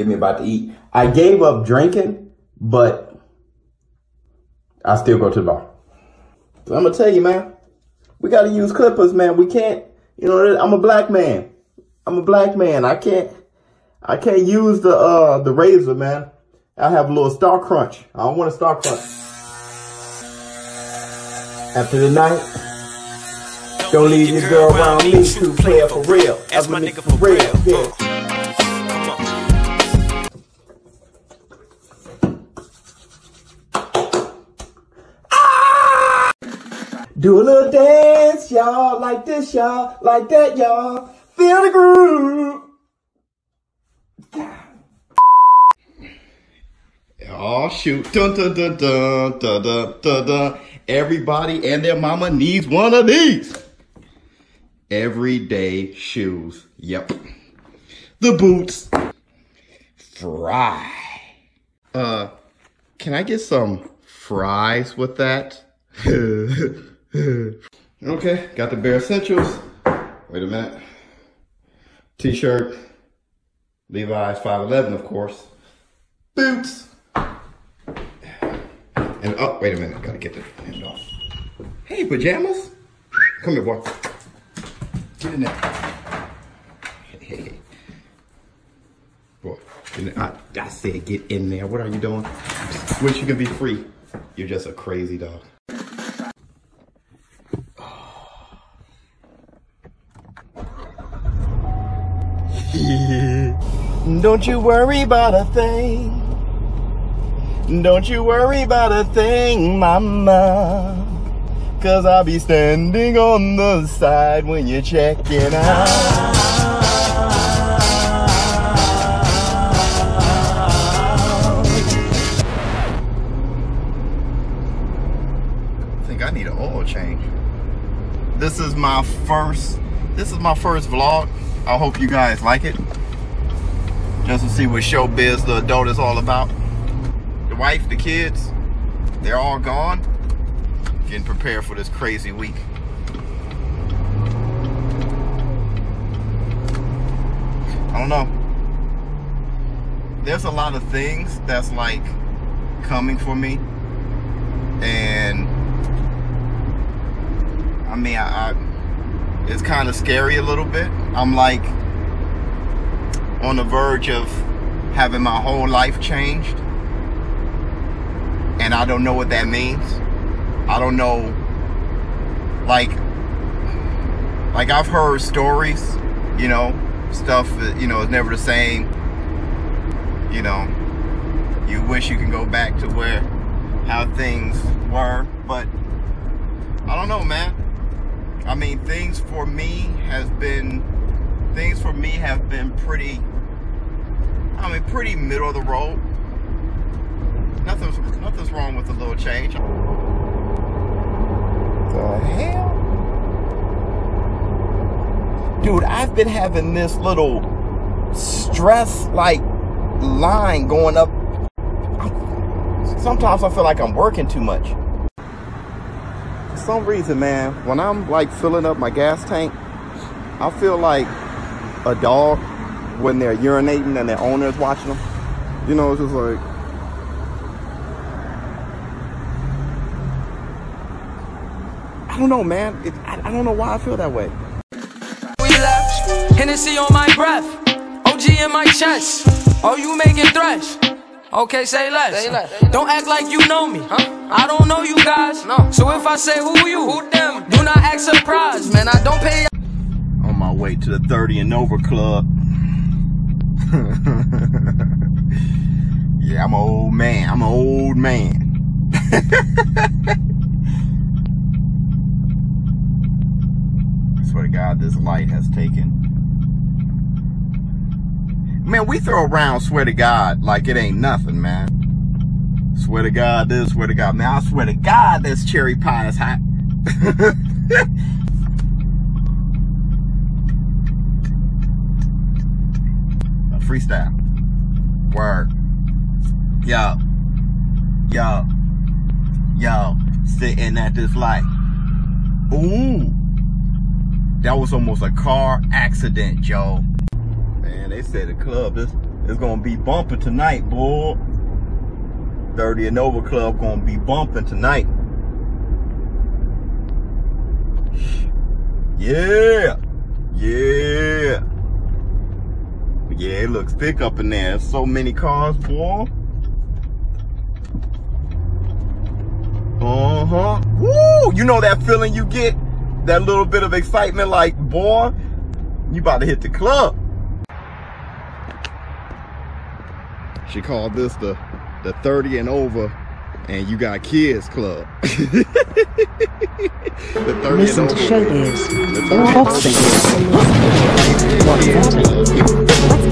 about to eat. I gave up drinking, but I still go to the bar. So I'm gonna tell you, man, we gotta use clippers, man. We can't, you know, I'm a black man. I'm a black man. I can't, I can't use the, uh, the razor, man. I have a little star crunch. I don't want a star crunch. After the night, don't leave your girl around me to play for real. That's my nigga for real. Yeah. Do a little dance, y'all, like this, y'all, like that, y'all. Feel the groove. Oh shoot. Dun, dun, dun, dun, dun, dun, dun, dun. Everybody and their mama needs one of these. Everyday shoes. Yep. The boots. Fry. Uh, can I get some fries with that? okay, got the bare essentials. Wait a minute. T-shirt. Levi's 511, of course. Boots. And oh, wait a minute. Gotta get the hand off. Hey, pajamas. Come here, boy. Get in there. Hey, Boy, I, I said get in there. What are you doing? Wish you could be free. You're just a crazy dog. Don't you worry about a thing. Don't you worry about a thing, mama. Cause I'll be standing on the side when you're checking out. I think I need an oil change. This is my first, this is my first vlog. I hope you guys like it. Just to see what ShowBizz the adult is all about. The wife, the kids, they're all gone. Getting prepared for this crazy week. I don't know. There's a lot of things that's like coming for me. And I mean, I, I it's kind of scary a little bit. I'm like on the verge of having my whole life changed. And I don't know what that means. I don't know like like I've heard stories, you know, stuff that, you know, is never the same. You know, you wish you can go back to where how things were, but I don't know, man. I mean, things for me has been, things for me have been pretty, I mean, pretty middle of the road. Nothing's, nothing's wrong with a little change. The hell? Dude, I've been having this little stress like line going up. Sometimes I feel like I'm working too much For some reason, man, when I'm like filling up my gas tank, I feel like a dog when they're urinating and their owner is watching them. You know, it's just like. I don't know, man. It, I, I don't know why I feel that way. We left, Hennessy on my breath, OG in my chest. Oh, you making threats? Okay, say less. Say less. Don't act like you know me. Huh? I don't know you guys. No. So if I say who you, who them? Do not act surprised, man. I don't pay. Way to the 30 and over club. yeah, I'm an old man. I'm an old man. I swear to God, this light has taken Man, we throw around swear to God like it ain't nothing, man. Swear to God this, swear to God. Man, I swear to God this cherry pie is hot. freestyle. Word. Yo. Yo. Yo. Sitting at this light. Ooh. That was almost a car accident, Joe. Man, they said the club, is It's gonna be bumping tonight, boy. 30 and over club gonna be bumping tonight. Yeah. Yeah, it looks thick up in there. So many cars, boy. Uh-huh. Woo! You know that feeling you get? That little bit of excitement like, boy, you about to hit the club. She called this the the 30 and over and you got kids club. the 30 Listen and to over. ShowBizz. The 30